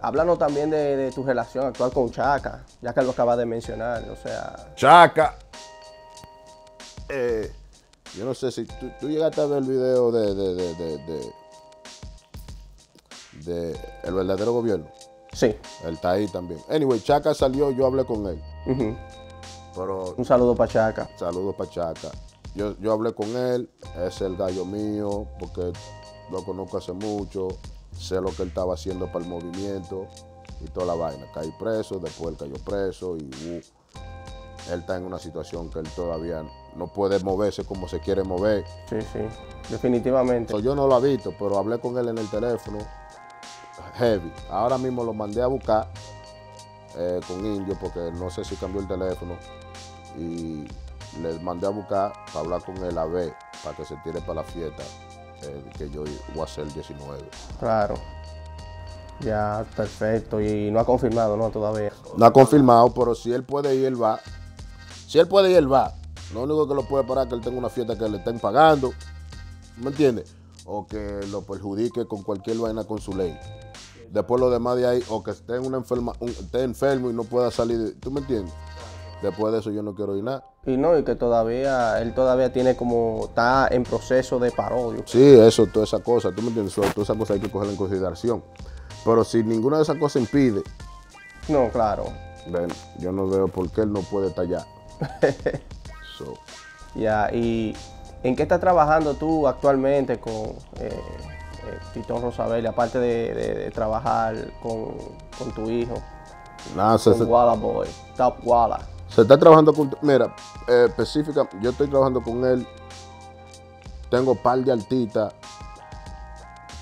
háblanos también de, de tu relación actual con Chaca, ya que lo acabas de mencionar. O sea, Chaca. Eh, yo no sé si tú, tú llegaste a ver el video de, de, de, de, el verdadero gobierno. sí. Él está ahí también. Anyway, Chaca salió, yo hablé con él. Ujú. Pero Un saludo para Chaca. saludos para Chaca. Yo, yo hablé con él, es el gallo mío, porque lo conozco hace mucho, sé lo que él estaba haciendo para el movimiento y toda la vaina. Caí preso, después él cayó preso y uh, él está en una situación que él todavía no puede moverse como se quiere mover. Sí, sí. Definitivamente. So, yo no lo he visto, pero hablé con él en el teléfono. Heavy. Ahora mismo lo mandé a buscar eh, con Indio porque no sé si cambió el teléfono. Y le mandé a buscar para hablar con él a ver, para que se tire para la fiesta eh, que yo voy a hacer el 19. Claro. Ya, perfecto. Y no ha confirmado, ¿no? Todavía. No ha confirmado, pero si él puede ir, él va. Si él puede ir, él va. Lo único que lo puede parar es que él tenga una fiesta que le estén pagando. ¿Me entiendes? O que lo perjudique con cualquier vaina con su ley. Después lo demás de ahí, o que esté, una enferma, un- esté enfermo y no pueda salir. de- ¿Tú me entiendes? Después de eso yo no quiero ir nada. Y no, y que todavía, él todavía tiene como, está en proceso de parodio. Sí, eso, toda esa cosa. ¿Tú me entiendes? Toda esa cosa hay que cogerla en consideración. Pero si ninguna de esas cosas impide, No, claro. ven, yo no veo por qué él no puede estar allá. So, Ya, y ¿en qué estás trabajando tú actualmente con eh, eh, Titón Rosabel, aparte de, de- de trabajar con, con tu hijo, nada, con se- Walla Boy, Top Walla? Se está trabajando con. Mira, eh, específica, yo estoy trabajando con él. Tengo par de artistas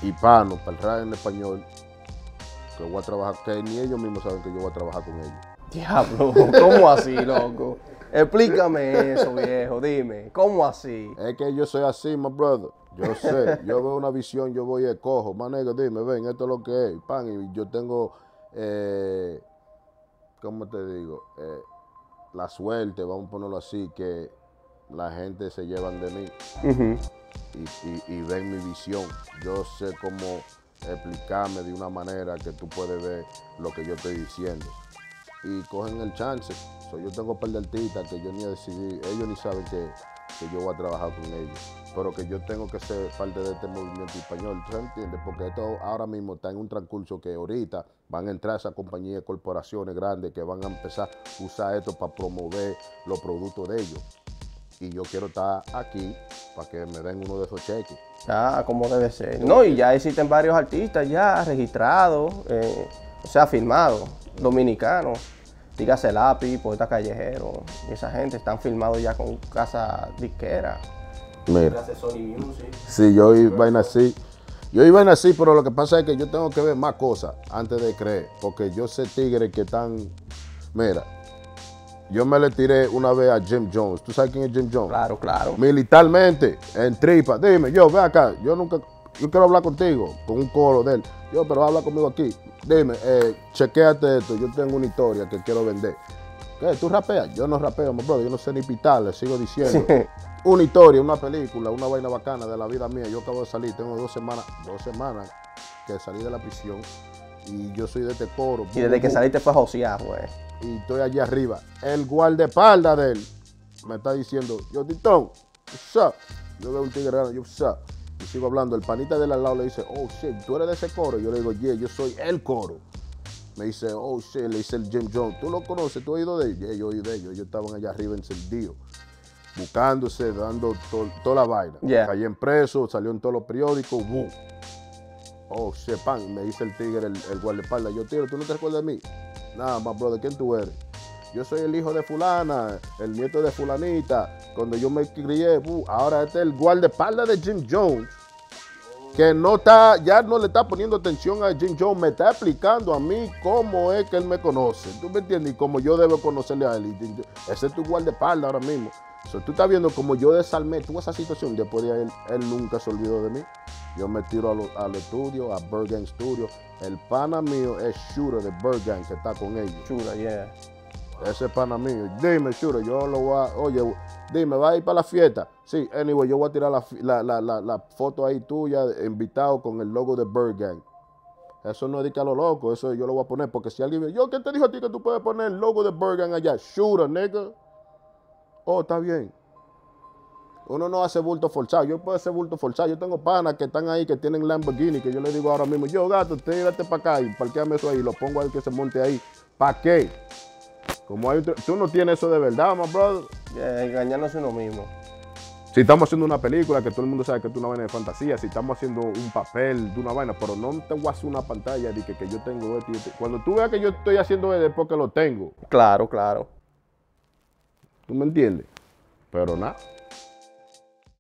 hispanos para en español. Que voy a trabajar, que ni ellos mismos saben que yo voy a trabajar con ellos. Diablo, ¿cómo así, loco? Explícame eso, viejo, dime, ¿cómo así? Es que yo soy así, my brother. Yo sé, yo veo una visión, yo voy y cojo. Manego, dime, ven, esto es lo que es. Pan, y yo tengo, eh, ¿cómo te digo? Eh, la suerte, vamos a ponerlo así, que la gente se llevan de mí. Y- y ven mi visión. Yo sé cómo explicarme de una manera que tú puedes ver lo que yo estoy diciendo. Y cogen el chance. So, yo tengo un par de artistas que yo ni decidí, ellos ni saben que, que yo voy a trabajar con ellos. Pero que yo tengo que ser parte de este movimiento español. ¿Tú entiendes? Porque esto ahora mismo está en un transcurso que ahorita van a entrar esas compañías, corporaciones grandes que van a empezar a usar esto para promover los productos de ellos y yo quiero estar aquí para que me den uno de esos cheques. Ya, como debe ser. No, y ya existen varios artistas ya registrados, eh, o sea, firmados, dominicanos. Dígase Lápiz, Poeta Callejero, y esa gente están firmados ya con casa disquera. Mira, sí, yo iba en así. Yo iba en así, pero lo que pasa es que yo tengo que ver más cosas antes de creer, porque yo sé tigres que están... Mira, yo me le tiré una vez a Jim Jones. ¿Tú sabes quién es Jim Jones? Claro, claro. militarmente, en tripa. Dime, yo, ve acá, yo nunca, yo quiero hablar contigo, con un coro de él. Yo, pero habla conmigo aquí. Dime, eh, chequéate esto, yo tengo una historia que quiero vender. ¿Qué? ¿Tú rapeas? Yo no rapeo, mi brother, yo no sé ni pitar, le sigo diciendo. una historia, una película, una vaina bacana de la vida mía. Yo acabo de salir, tengo dos semanas, dos semanas que salí de la prisión y yo soy de este coro. Y desde que saliste fue josear, pues. y estoy allí arriba. El guardaespaldas de él me está diciendo, yo Titón, what's up? Yo veo un tigre grande, yo what's up? Y sigo hablando. El panita del al lado le dice, oh shit, tú eres de ese coro. Yo le digo, yeah, yo soy el coro. Me dice, oh shit, le dice el Jim Jones, ¿tú lo conoces? ¿Tú has oído de ellos? Yeah, yo he oído de ellos. Ellos estaban allá arriba encendidos, buscándose, dando to- toda la vaina. Yeah. Caí en preso, salió en todos los periódicos, boom. Oh shit, pan, me dice el tigre, el, el guardaespaldas. Yo, tío, ¿tú no te acuerdas de mí? Nada más, brother, ¿quién tú eres? Yo soy el hijo de fulana, el nieto de fulanita. Cuando yo me crié, bu, ahora este es el guardaespaldas de Jim Jones. Que no está, ya no le está poniendo atención a Jim Jones, me está explicando a mí cómo es que él me conoce. ¿Tú me entiendes? Y cómo yo debo conocerle a él. Ese es tu guardaespaldas ahora mismo. Tú estás viendo como yo desarmé toda esa situación. Después de él, él nunca se olvidó de mí. Yo me tiro al estudio, a Bergen Studio. El pana mío es Shooter de Bergen, que está con ellos. Chula, yeah. Ese pana mío. Dime, Shooter, yo lo voy a. Oye, dime, ¿va a ir para la fiesta? Sí, anyway, yo voy a tirar la, la, la, la, foto ahí tuya, invitado con el logo de Bergen. Eso no es de que a lo loco, eso yo lo voy a poner. Porque si alguien yo, ¿qué te dijo a ti que tú puedes poner el logo de Bergen allá? Shooter, nigga. Oh, está bien. Uno no hace bulto forzado. Yo puedo hacer bulto forzado. Yo tengo panas que están ahí que tienen Lamborghini, que yo le digo ahora mismo, yo gato, tírate para acá y parqueame eso ahí. Lo pongo ahí que se monte ahí. ¿Para qué? Como hay otro- tú no tienes eso de verdad, my brother. Ya, engañándose uno mismo. Si estamos haciendo una película que todo el mundo sabe que es una vaina de fantasía, si estamos haciendo un papel de una vaina, pero no te voy a hacer una pantalla de que, que yo tengo esto y esto. Cuando tú veas que yo estoy haciendo es porque lo tengo. Claro, claro. ¿Tú me entiendes? Pero nada.